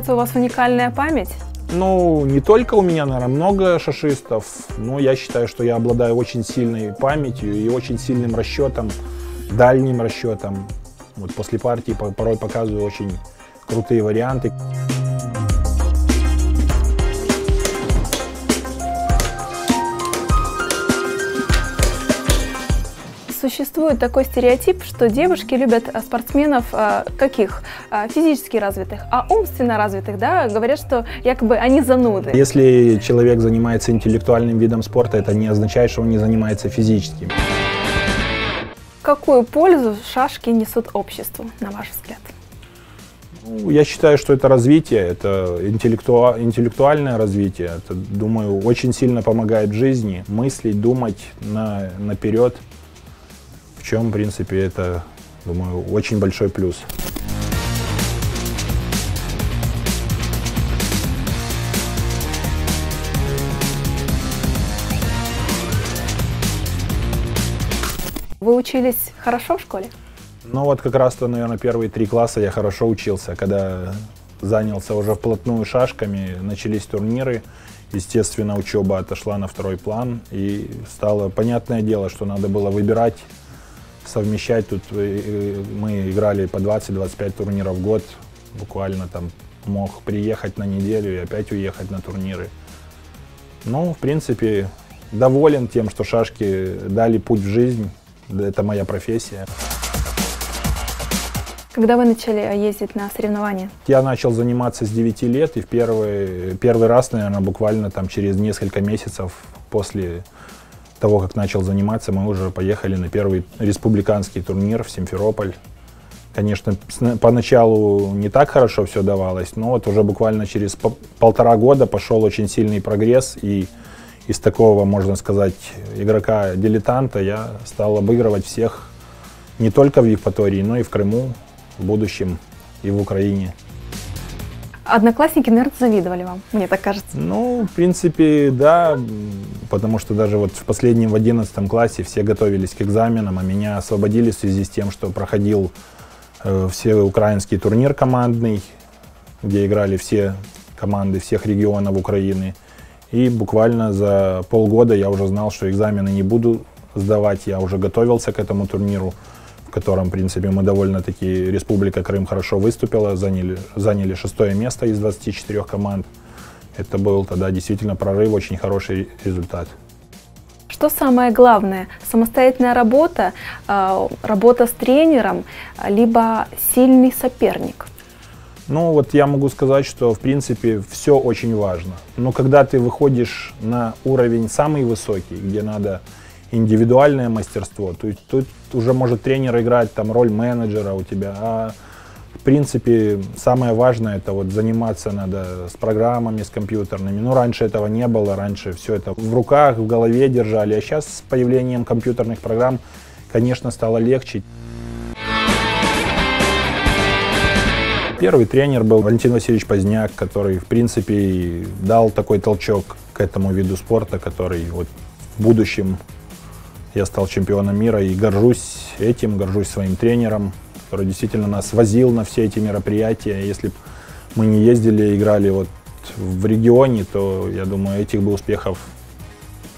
получается, у вас уникальная память? Ну, не только у меня, наверное, много шашистов, но я считаю, что я обладаю очень сильной памятью и очень сильным расчетом, дальним расчетом. Вот после партии порой показываю очень крутые варианты. Существует такой стереотип, что девушки любят а, спортсменов а, каких? А, физически развитых, а умственно развитых, да, говорят, что якобы они зануды. Если человек занимается интеллектуальным видом спорта, это не означает, что он не занимается физическим. Какую пользу шашки несут обществу, на ваш взгляд? Ну, я считаю, что это развитие, это интеллекту... интеллектуальное развитие. Это, думаю, очень сильно помогает в жизни мыслить, думать на... наперед чем, в принципе, это, думаю, очень большой плюс. Вы учились хорошо в школе? Ну вот как раз-то, наверное, первые три класса я хорошо учился. Когда занялся уже вплотную шашками, начались турниры. Естественно, учеба отошла на второй план. И стало понятное дело, что надо было выбирать совмещать. Тут э, э, мы играли по 20-25 турниров в год. Буквально там мог приехать на неделю и опять уехать на турниры. Ну, в принципе, доволен тем, что шашки дали путь в жизнь. Это моя профессия. Когда вы начали ездить на соревнования? Я начал заниматься с 9 лет, и в первый, первый раз, наверное, буквально там через несколько месяцев после того, как начал заниматься, мы уже поехали на первый республиканский турнир в Симферополь. Конечно, поначалу не так хорошо все давалось, но вот уже буквально через полтора года пошел очень сильный прогресс, и из такого, можно сказать, игрока-дилетанта я стал обыгрывать всех не только в Евпатории, но и в Крыму, в будущем и в Украине. Одноклассники, наверное, завидовали вам, мне так кажется. Ну, в принципе, да, потому что даже вот в последнем, в одиннадцатом классе все готовились к экзаменам, а меня освободили в связи с тем, что проходил э, все украинский турнир командный, где играли все команды всех регионов Украины. И буквально за полгода я уже знал, что экзамены не буду сдавать, я уже готовился к этому турниру в котором, в принципе, мы довольно-таки, Республика Крым хорошо выступила, заняли, заняли шестое место из 24 команд. Это был тогда действительно прорыв, очень хороший результат. Что самое главное? Самостоятельная работа, а, работа с тренером, либо сильный соперник? Ну, вот я могу сказать, что, в принципе, все очень важно. Но когда ты выходишь на уровень самый высокий, где надо индивидуальное мастерство. То есть тут уже может тренер играть там роль менеджера у тебя, а в принципе самое важное это вот заниматься надо с программами, с компьютерными. Ну раньше этого не было, раньше все это в руках, в голове держали, а сейчас с появлением компьютерных программ, конечно, стало легче. Первый тренер был Валентин Васильевич Поздняк, который, в принципе, дал такой толчок к этому виду спорта, который вот в будущем я стал чемпионом мира и горжусь этим, горжусь своим тренером, который действительно нас возил на все эти мероприятия. Если бы мы не ездили, играли вот в регионе, то, я думаю, этих бы успехов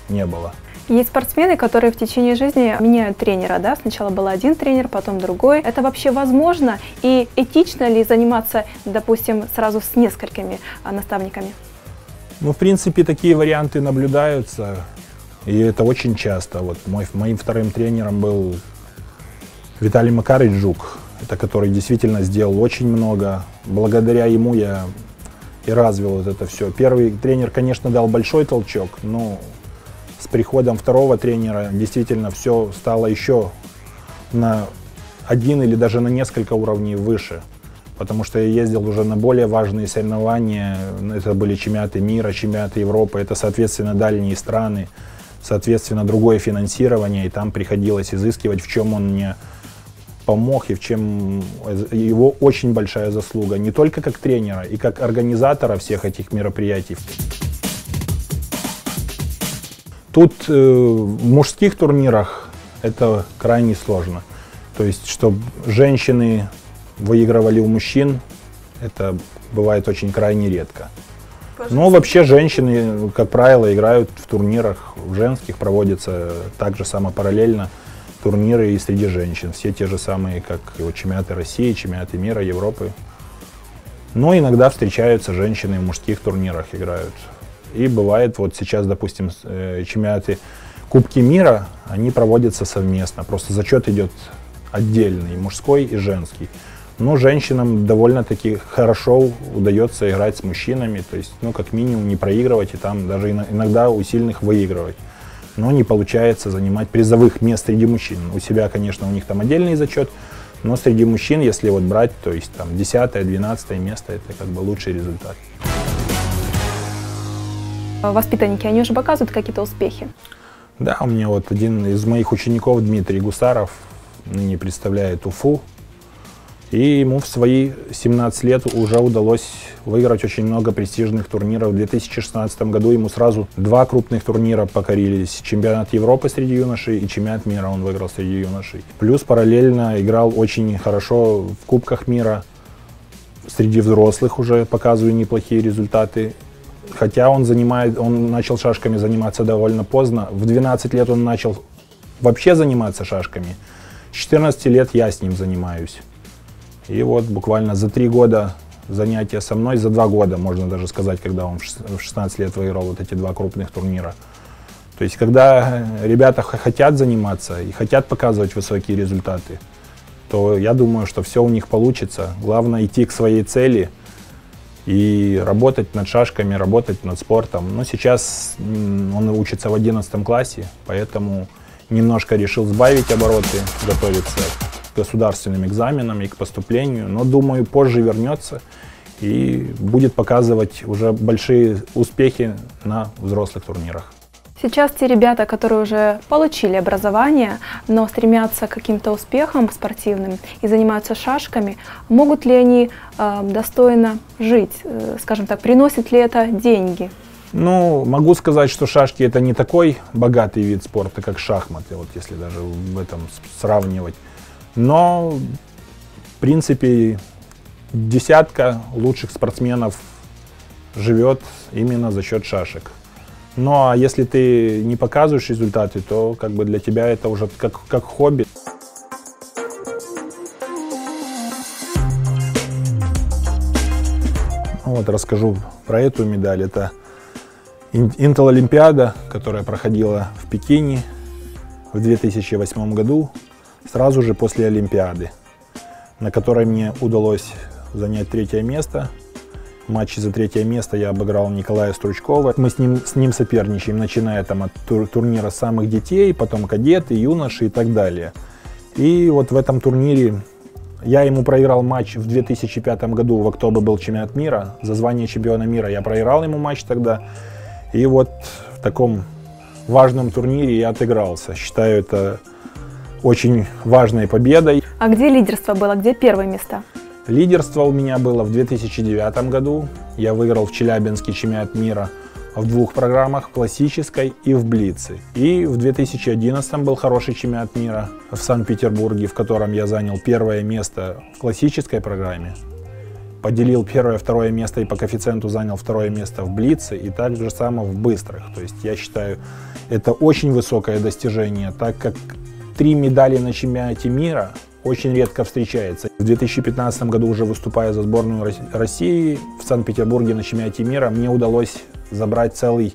не было. Есть спортсмены, которые в течение жизни меняют тренера, да? Сначала был один тренер, потом другой. Это вообще возможно? И этично ли заниматься, допустим, сразу с несколькими а, наставниками? Ну, в принципе, такие варианты наблюдаются. И это очень часто. Вот мой, моим вторым тренером был Виталий Макарыч Жук, это который действительно сделал очень много. Благодаря ему я и развил вот это все. Первый тренер, конечно, дал большой толчок, но с приходом второго тренера действительно все стало еще на один или даже на несколько уровней выше. Потому что я ездил уже на более важные соревнования. Это были чемпионаты мира, чемпионаты Европы, это, соответственно, дальние страны соответственно, другое финансирование, и там приходилось изыскивать, в чем он мне помог и в чем его очень большая заслуга, не только как тренера, и как организатора всех этих мероприятий. Тут э, в мужских турнирах это крайне сложно. То есть, чтобы женщины выигрывали у мужчин, Это бывает очень крайне редко. Но вообще женщины, как правило, играют в турнирах, в женских проводятся также само параллельно турниры и среди женщин. Все те же самые, как вот чемпионаты России, чемпионаты мира, Европы. Но иногда встречаются женщины в мужских турнирах играют. И бывает, вот сейчас, допустим, э, чемпионаты Кубки мира, они проводятся совместно. Просто зачет идет отдельный, мужской и женский. Но женщинам довольно-таки хорошо удается играть с мужчинами, то есть, ну, как минимум, не проигрывать и там даже иногда у сильных выигрывать. Но не получается занимать призовых мест среди мужчин. У себя, конечно, у них там отдельный зачет, но среди мужчин, если вот брать, то есть там 10-12 место, это как бы лучший результат. Воспитанники, они уже показывают какие-то успехи? Да, у меня вот один из моих учеников, Дмитрий Гусаров, ныне представляет Уфу. И ему в свои 17 лет уже удалось выиграть очень много престижных турниров. В 2016 году ему сразу два крупных турнира покорились. Чемпионат Европы среди юношей и чемпионат мира он выиграл среди юношей. Плюс параллельно играл очень хорошо в Кубках мира. Среди взрослых уже показываю неплохие результаты. Хотя он занимает, он начал шашками заниматься довольно поздно. В 12 лет он начал вообще заниматься шашками. С 14 лет я с ним занимаюсь. И вот буквально за три года занятия со мной, за два года, можно даже сказать, когда он в 16 лет выиграл вот эти два крупных турнира. То есть, когда ребята хотят заниматься и хотят показывать высокие результаты, то я думаю, что все у них получится. Главное идти к своей цели и работать над шашками, работать над спортом. Но сейчас он учится в 11 классе, поэтому немножко решил сбавить обороты, готовиться государственным экзаменам и к поступлению, но думаю, позже вернется и будет показывать уже большие успехи на взрослых турнирах. Сейчас те ребята, которые уже получили образование, но стремятся к каким-то успехам спортивным и занимаются шашками, могут ли они э, достойно жить, э, скажем так, приносит ли это деньги? Ну, могу сказать, что шашки это не такой богатый вид спорта, как шахматы, вот если даже в этом сравнивать. Но, в принципе, десятка лучших спортсменов живет именно за счет шашек. Ну а если ты не показываешь результаты, то как бы для тебя это уже как, как хобби. Вот расскажу про эту медаль. Это Intel Олимпиада, которая проходила в Пекине в 2008 году, сразу же после Олимпиады, на которой мне удалось занять третье место. В матче за третье место я обыграл Николая Стручкова. Мы с ним, с ним соперничаем, начиная там от тур, турнира самых детей, потом кадеты, юноши и так далее. И вот в этом турнире я ему проиграл матч в 2005 году, в октябре был чемпионат мира, за звание чемпиона мира я проиграл ему матч тогда. И вот в таком важном турнире я отыгрался. Считаю это очень важной победой. А где лидерство было? Где первые места? Лидерство у меня было в 2009 году. Я выиграл в Челябинске чемпионат мира в двух программах, в классической и в Блице. И в 2011 был хороший чемпионат мира в Санкт-Петербурге, в котором я занял первое место в классической программе, поделил первое, второе место и по коэффициенту занял второе место в Блице и так же само в Быстрых. То есть я считаю, это очень высокое достижение, так как три медали на чемпионате мира очень редко встречается. В 2015 году уже выступая за сборную России в Санкт-Петербурге на чемпионате мира, мне удалось забрать целый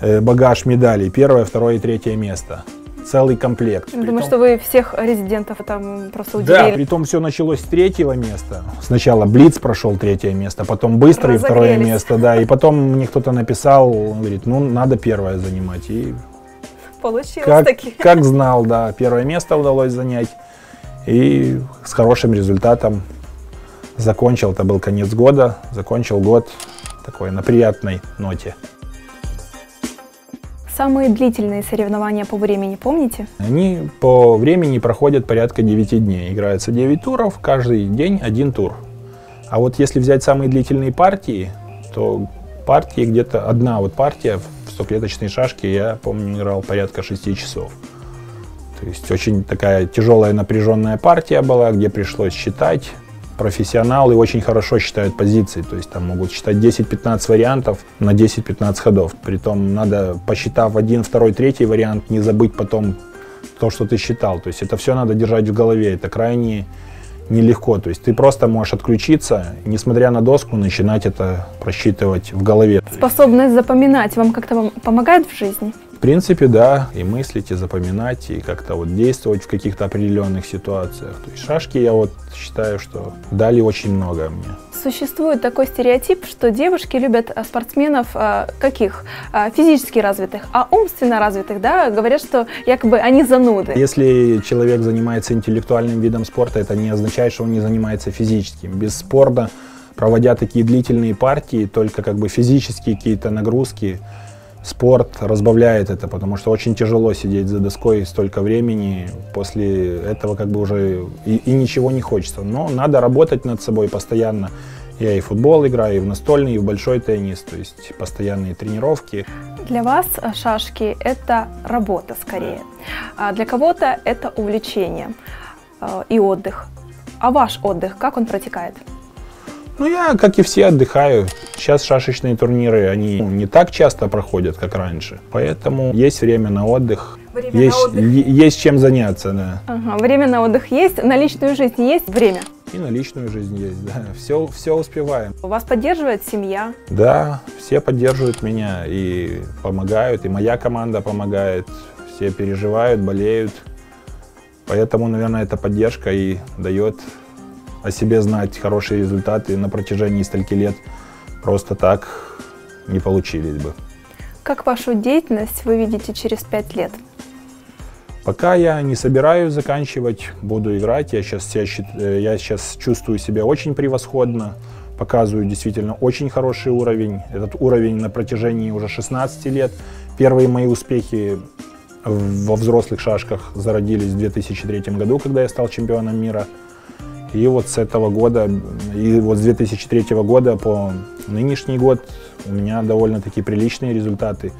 э, багаж медалей. Первое, второе и третье место целый комплект. Думаю, притом... что вы всех резидентов там просто удивили. Да, притом все началось с третьего места. Сначала Блиц прошел третье место, потом Быстрый второе место, да, и потом мне кто-то написал, он говорит, ну, надо первое занимать. И Получилось как, таки. Как знал, да, первое место удалось занять. И с хорошим результатом закончил, это был конец года, закончил год такой на приятной ноте. Самые длительные соревнования по времени помните? Они по времени проходят порядка 9 дней. Играется 9 туров, каждый день один тур. А вот если взять самые длительные партии, то партии где-то одна вот партия в стоклеточной шашке, я помню, играл порядка 6 часов. То есть очень такая тяжелая напряженная партия была, где пришлось считать, профессионалы очень хорошо считают позиции, то есть там могут считать 10-15 вариантов на 10-15 ходов. Притом надо, посчитав один, второй, третий вариант, не забыть потом то, что ты считал. То есть это все надо держать в голове. Это крайне нелегко. То есть ты просто можешь отключиться, несмотря на доску, начинать это просчитывать в голове. Способность запоминать вам как-то помогает в жизни? В принципе, да, и мыслить, и запоминать, и как-то вот действовать в каких-то определенных ситуациях. То есть шашки я вот считаю, что дали очень много мне. Существует такой стереотип, что девушки любят а, спортсменов а, каких? А, физически развитых, а умственно развитых, да? Говорят, что якобы они зануды. Если человек занимается интеллектуальным видом спорта, это не означает, что он не занимается физическим. Без спорта, проводя такие длительные партии, только как бы физические какие-то нагрузки, спорт разбавляет это, потому что очень тяжело сидеть за доской столько времени, после этого как бы уже и, и ничего не хочется. Но надо работать над собой постоянно. Я и футбол играю, и в настольный, и в большой теннис, то есть постоянные тренировки. Для вас э, шашки – это работа скорее, а для кого-то это увлечение э, и отдых. А ваш отдых, как он протекает? Ну, я, как и все, отдыхаю. Сейчас шашечные турниры, они не так часто проходят, как раньше. Поэтому есть время на отдых. Время есть, на отдых. есть чем заняться, да. Ага, время на отдых есть, на личную жизнь есть время? И на личную жизнь есть, да. Все, все успеваем. Вас поддерживает семья? Да, все поддерживают меня и помогают, и моя команда помогает. Все переживают, болеют. Поэтому, наверное, эта поддержка и дает о себе знать хорошие результаты на протяжении стольки лет просто так не получились бы. Как вашу деятельность вы видите через пять лет? Пока я не собираюсь заканчивать, буду играть. Я сейчас, я, э, я сейчас чувствую себя очень превосходно, показываю действительно очень хороший уровень. Этот уровень на протяжении уже 16 лет. Первые мои успехи во взрослых шашках зародились в 2003 году, когда я стал чемпионом мира. И вот с этого года, и вот с 2003 года по нынешний год у меня довольно-таки приличные результаты.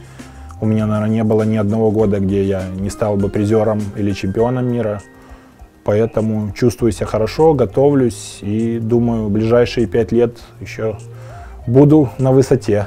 У меня, наверное, не было ни одного года, где я не стал бы призером или чемпионом мира. Поэтому чувствую себя хорошо, готовлюсь и думаю, в ближайшие пять лет еще буду на высоте.